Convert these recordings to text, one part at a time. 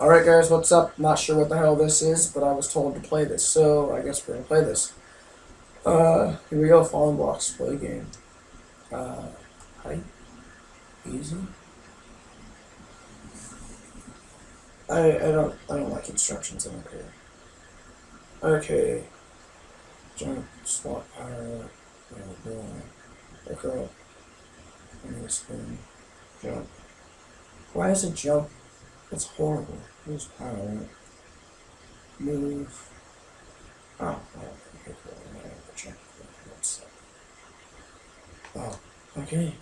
Alright guys, what's up? Not sure what the hell this is, but I was told to play this, so I guess we're gonna play this. Uh, here we go, Falling Blocks, play game. Uh, height? Easy? I, I don't, I don't like instructions, I don't care. Okay. Jump, swap, power go, go, look up, and spin, jump. Why is it jump? That's horrible. Use power. Move. Oh, oh, okay. Check. Oh, okay.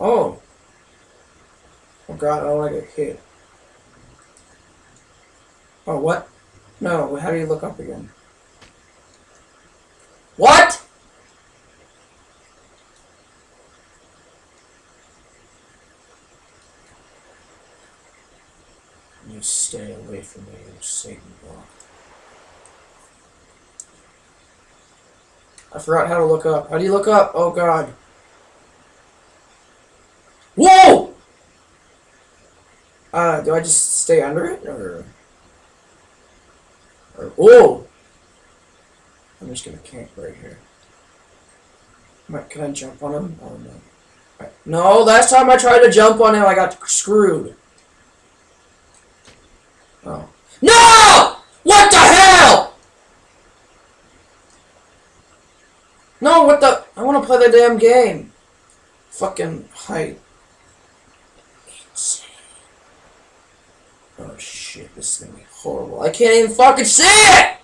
Oh! Oh god, I don't like get hit. Oh, what? No, how do you look up again? What? You stay away from me, you Satan. I forgot how to look up. How do you look up? Oh god. Whoa! Uh, do I just stay under it, or... or whoa! I'm just gonna camp right here. Can I jump on him? Oh no. No, last time I tried to jump on him, I got screwed. Oh. No! What the hell? No, what the? I want to play the damn game. Fucking height. Oh shit, this is gonna be horrible. I can't even fucking see it!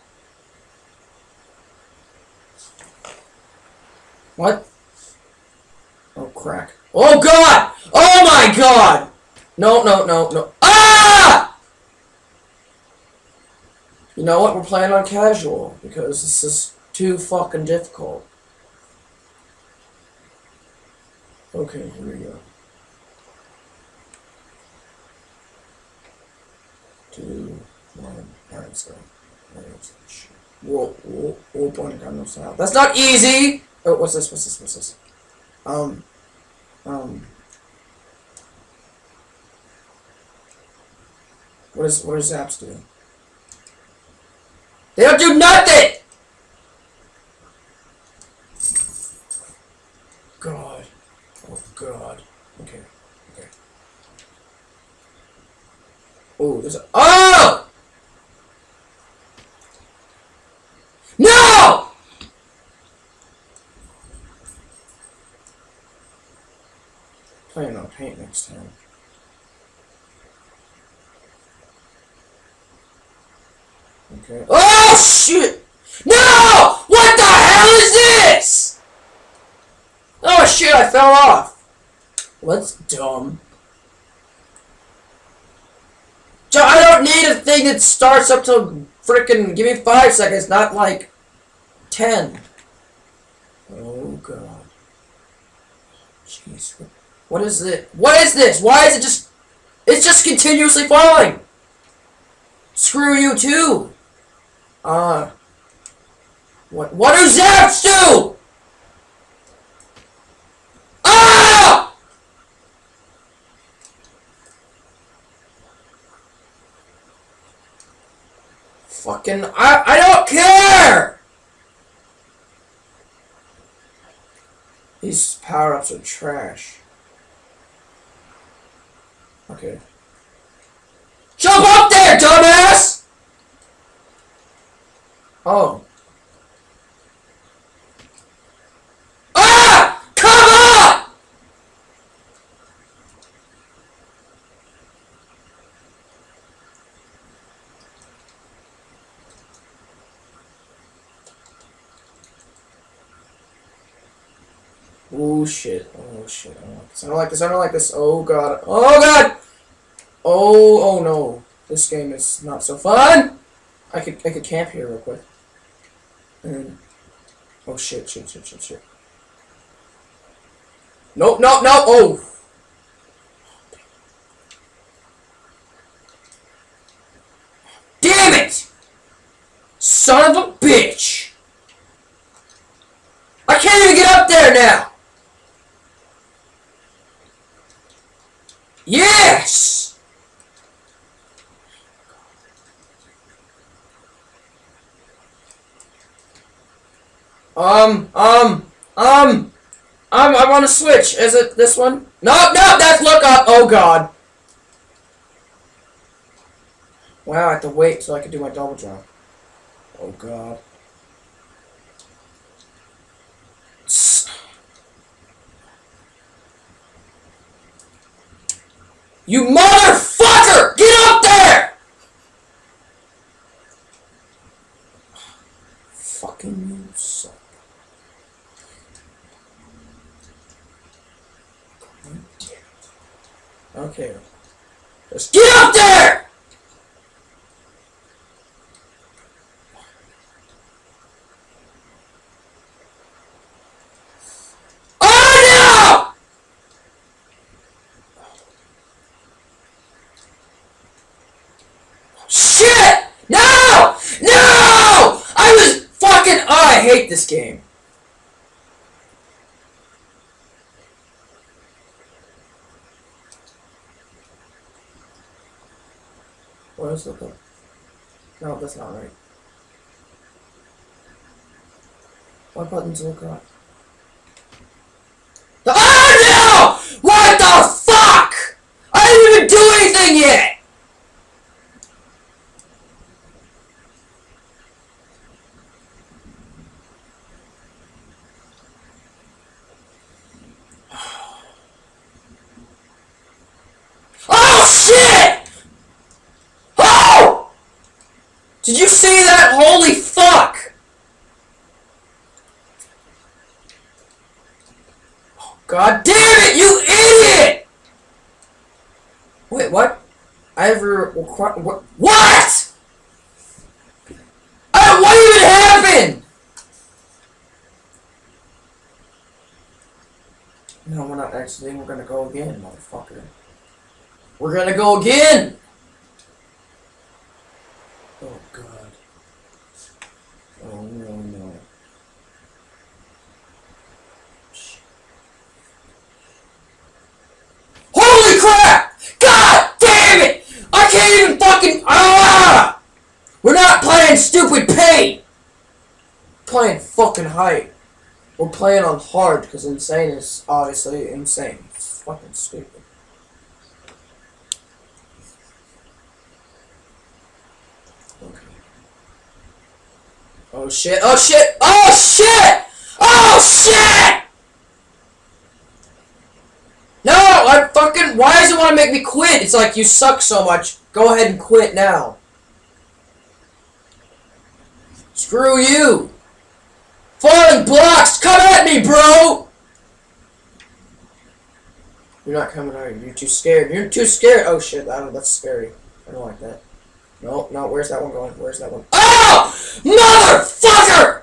What? Oh crack. Oh god! Oh my god! No, no, no, no. Ah! You know what? We're playing on casual because this is too fucking difficult. Okay, here we go. Two, one, alright, go. Whoa, whoa, whoa, point got no sound. That's not easy! Oh, what's this, what's this, what's this? Um, um. What is, what does Zaps do? They don't do nothing! God. Oh, God. Okay. Okay. Oh, there's a- OH! No! Playing on paint next time. Okay. Oh shit! No! What the hell is this? Oh shit! I fell off. What's dumb? I don't need a thing that starts up to freaking give me five seconds, not like ten. Oh god. Jeez. What is it? What is this? Why is it just? It's just continuously falling. Screw you too. Uh. What? What do zaps do? Ah! Fucking, I, I don't care! These power-ups are trash. Okay. Jump up there, dumbass! Oh. Ah! Come on! Oh shit. Oh shit. This. I don't like this. I don't like this. Oh god. Oh god! Oh, oh no. This game is not so fun! I could, I could camp here real quick. And, oh shit, shit, shit, shit, shit. Nope, nope, nope, oh! Damn it! Son of a bitch! I can't even get up there now! Yes! Um, um, um, um, I want to switch. Is it this one? No, no, that's look up. Oh, God. Wow, I have to wait till I can do my double jump. Oh, God. You motherfucker! Get up there! Fucking you suck. Okay. Just get up there! Oh no! Shit! No! No! I was fucking. Oh, I hate this game. What is it? No, that's not right. What buttons look up? The oh no! What the fuck? I didn't even do anything yet! Oh shit! Oh! Did you see that? Holy fuck! God damn it, you idiot! Wait, what? I ever requ- what? What? What even happened? No, we're not exiting. We're gonna go again, motherfucker. We're gonna go again! Oh god. Oh no no. Holy crap! God damn it! I can't even fucking ah! We're not playing stupid pain! Playing fucking height. We're playing on hard because insane is obviously insane. It's fucking stupid. Oh shit! Oh shit! Oh shit! Oh shit! No! I fucking. Why does it want to make me quit? It's like you suck so much. Go ahead and quit now. Screw you! Falling blocks! Come at me, bro! You're not coming out. You're too scared. You're too scared. Oh shit! I don't, that's scary. I don't like that. No, no. Where's that one going? Where's that one? Oh! Motherfucker!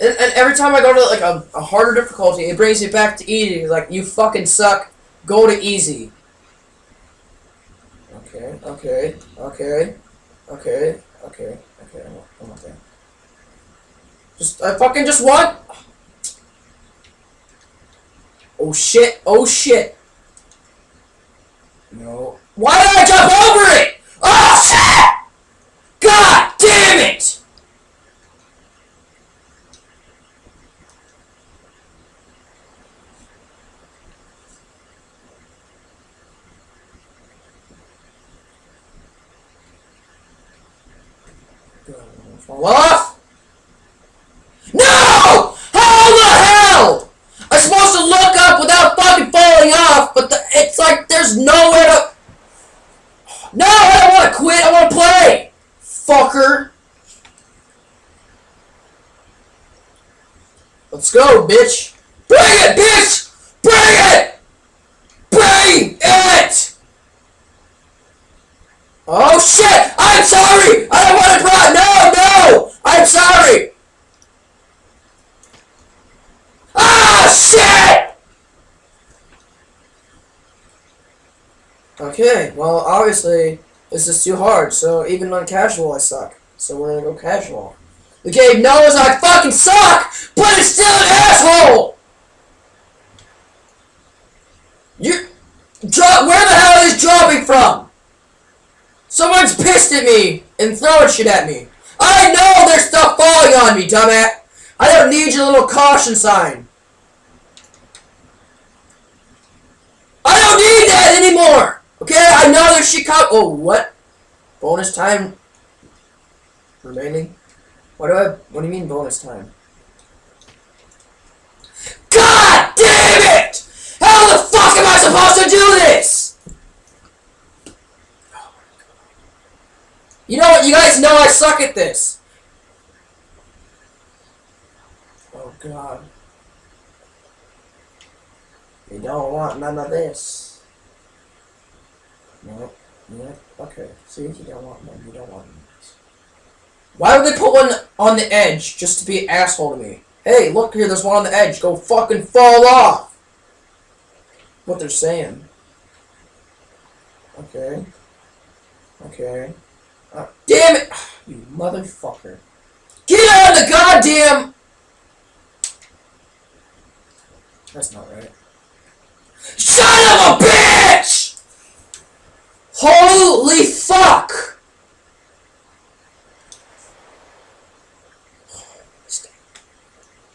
And, and every time I go to like a, a harder difficulty, it brings me back to easy. Like you fucking suck. Go to easy. Okay, okay, okay, okay, okay, okay. I'm, I'm not there. Just I fucking just want. Oh shit! Oh shit! No. Why did I jump over it? Oh shit! God damn it! Fall off! No! How the hell? I'm supposed to look up without fucking falling off, but the, it's like there's nowhere to. No, I don't want to quit. I want to play, fucker. Let's go, bitch. Bring it, bitch. Bring it. Bring it. Oh shit! I'm sorry! I don't want to cry! No, no! I'm sorry! Ah, shit! Okay, well, obviously, this is too hard, so even on casual, I suck. So we're gonna go casual. The game knows I fucking suck, but it's still an asshole! You drop where the hell is dropping from? Someone's pissed at me and throwing shit at me. I know there's stuff falling on me, dumbass. I don't need your little caution sign. I don't need that anymore. Okay, I know there's shit coming. Oh, what? Bonus time remaining. What do I? What do you mean bonus time? God damn it! How the fuck am I supposed to do this? You know what? You guys know I suck at this. Oh god. You don't want none of this. No. Yeah. Okay. See, you don't want none. You don't want none. Why would they put one on the edge just to be an asshole to me? Hey, look here, there's one on the edge. Go fucking fall off. What they're saying. Okay. Okay. Uh, damn it! You motherfucker. Get on the goddamn... That's not right. Son of a bitch! Holy fuck!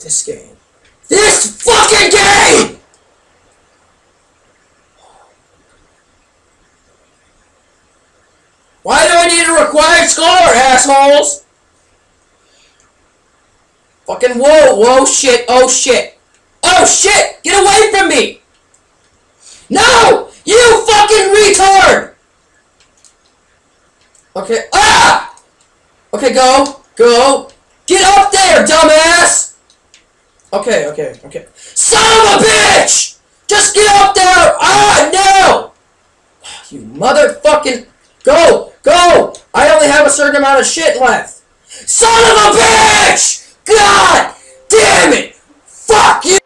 This game. This fucking game! Why do I need a required score, assholes? Fucking whoa, whoa, shit, oh shit. Oh shit! Get away from me! No! You fucking retard! Okay, ah! Okay, go, go. Get up there, dumbass! Okay, okay, okay. Son of a bitch! Just get up there! Ah, no! You motherfucking... Go! Go! I only have a certain amount of shit left. Son of a bitch! God damn it! Fuck you!